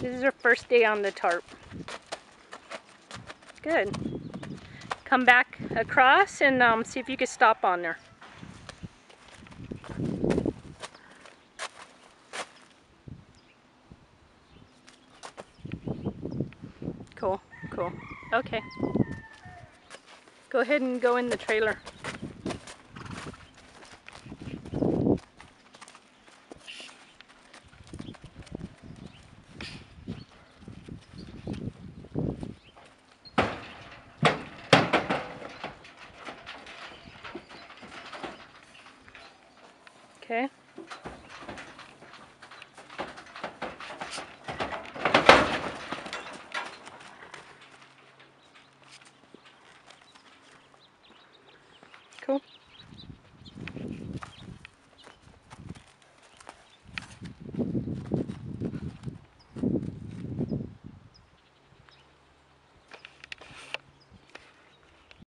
This is her first day on the tarp. Good. Come back across and um, see if you can stop on there. Cool, cool. Okay. Go ahead and go in the trailer. Okay. Cool.